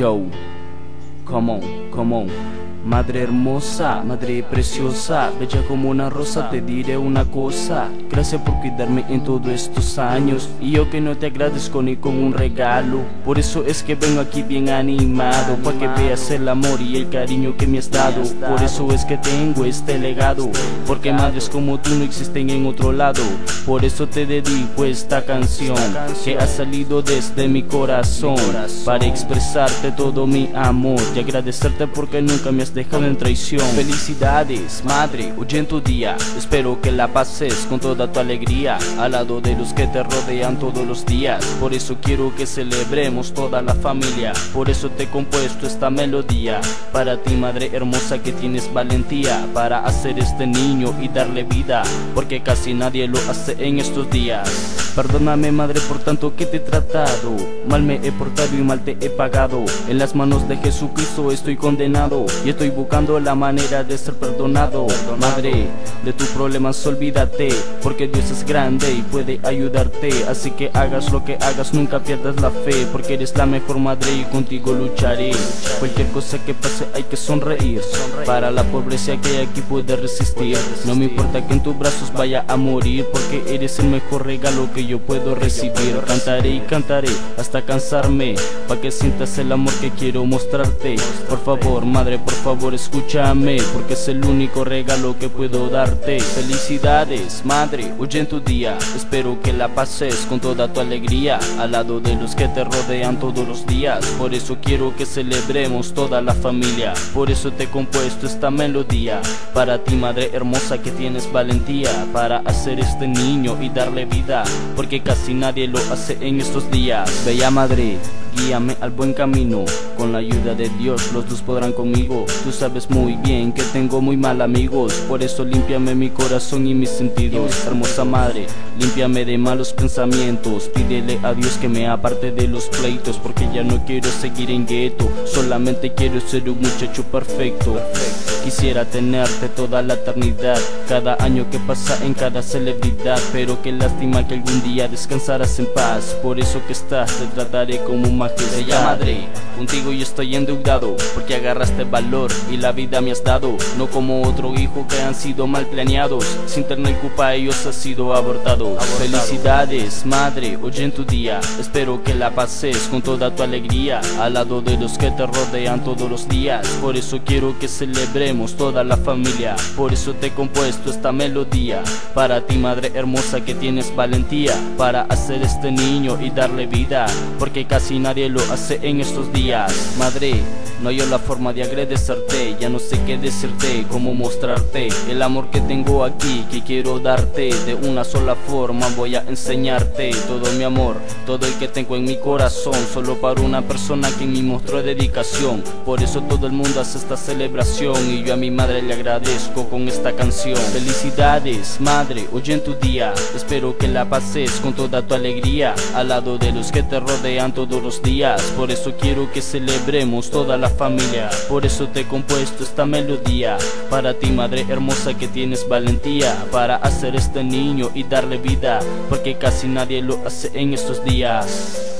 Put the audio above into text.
Yo, come on, come on. Madre hermosa, madre preciosa, bella como una rosa, te diré una cosa. Gracias por cuidarme en todos estos años. Y yo que no te agradezco ni con un regalo. Por eso es que vengo aquí bien animado, para que veas el amor y el cariño que me has dado. Por eso es que tengo este legado. Porque madres como tú no existen en otro lado. Por eso te dedico esta canción que ha salido desde mi corazón. Para expresarte todo mi amor y agradecerte porque nunca me has dejado en traición. Felicidades, madre, hoy en tu día. Espero que la pases con toda tu alegría Al lado de los que te rodean todos los días. Por eso quiero que celebremos toda la familia. Por eso te he compuesto esta melodía. Para ti, madre hermosa, que tienes valentía Para hacer este niño y darle vida Porque casi nadie lo hace en estos días Perdóname madre por tanto que te he tratado. Mal me he portado y mal te he pagado. En las manos de Jesucristo estoy condenado Y estoy buscando la manera de ser perdonado. Madre, de tus problemas olvídate Porque Dios es grande y puede ayudarte. Así que hagas lo que hagas, nunca pierdas la fe Porque eres la mejor madre y contigo lucharé. Cualquier cosa que pase hay que sonreír. Para la pobreza que hay aquí puedes resistir. No me importa que en tus brazos vaya a morir Porque eres el mejor regalo que yo puedo recibir. Cantaré y cantaré hasta cansarme Pa' que sientas el amor que quiero mostrarte. Por favor madre, por favor escúchame Porque es el único regalo que puedo darte. Felicidades madre, hoy en tu día. Espero que la pases con toda tu alegría Al lado de los que te rodean todos los días. Por eso quiero que celebremos toda la familia. Por eso te he compuesto esta melodía. Para ti madre hermosa que tienes valentía Para hacer este niño y darle vida porque casi nadie lo hace en estos días. Bella madre, guíame al buen camino. Con la ayuda de Dios, los dos podrán conmigo. Tú sabes muy bien que tengo muy mal amigos. Por eso límpiame mi corazón y mis sentidos. Hermosa madre, límpiame de malos pensamientos. Pídele a Dios que me aparte de los pleitos. Porque ya no quiero seguir en gueto. Solamente quiero ser un muchacho perfecto. Quisiera tenerte toda la eternidad Cada año que pasa en cada celebridad Pero qué lástima que algún día descansarás en paz Por eso que estás te trataré como majestad Bella madre, contigo yo estoy endeudado Porque agarraste valor y la vida me has dado No como otro hijo que han sido mal planeados. Sin tener culpa ellos han sido abortados Felicidades madre, hoy en tu día. Espero que la pases con toda tu alegría Al lado de los que te rodean todos los días. Por eso quiero que celebremos toda la familia. Por eso te he compuesto esta melodía. Para ti madre hermosa que tienes valentía Para hacer este niño y darle vida Porque casi nadie lo hace en estos días Madre, no hay la forma de agradecerte Ya no sé qué decirte, cómo mostrarte El amor que tengo aquí, que quiero darte. De una sola forma voy a enseñarte Todo mi amor, todo el que tengo en mi corazón Solo para una persona que me mostró dedicación. Por eso todo el mundo hace esta celebración Y yo a mi madre le agradezco con esta canción. Felicidades madre, hoy en tu día Espero que la pases con toda tu alegría Al lado de los que te rodean todos los días. Por eso quiero que celebremos toda la familia. Por eso te he compuesto esta melodía. Para ti madre hermosa que tienes valentía Para hacer este niño y darle vida Porque casi nadie lo hace en estos días